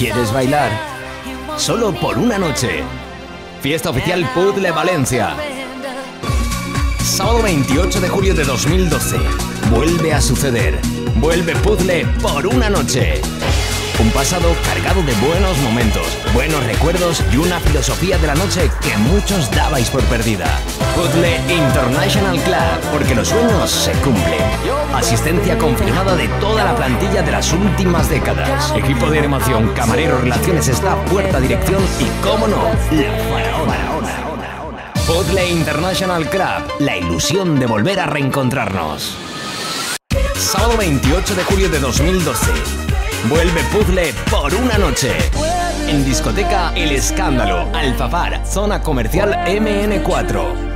¿Quieres bailar? Solo por una noche. Fiesta oficial Puzzle Valencia. Sábado 28 de julio de 2012. Vuelve a suceder. Vuelve Puzzle por una noche. Un pasado cargado de buenos momentos, buenos recuerdos y una filosofía de la noche que muchos dabais por perdida. Puzzle International Club, porque los sueños se cumplen. Asistencia confirmada de toda la plantilla de las últimas décadas. Equipo de animación, camarero, relaciones, staff, puerta, dirección y, cómo no, la faraona. International Club, la ilusión de volver a reencontrarnos. Sábado 28 de julio de 2012. Vuelve Puzzle por una noche. En discoteca El Escándalo, Alfafar, zona comercial MN4.